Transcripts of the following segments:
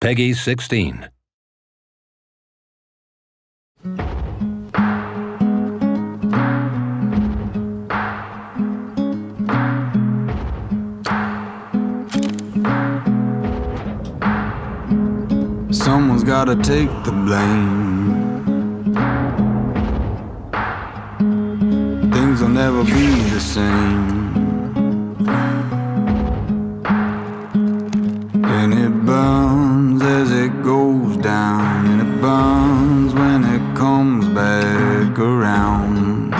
Peggy 16. Someone's gotta take the blame. Things will never be the same. It goes down, and it burns when it comes back around.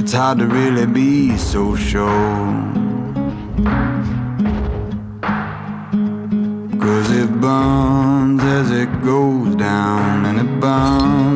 It's hard to really be so sure. Cause it burns as it goes down, and it burns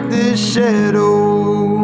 like the shadow.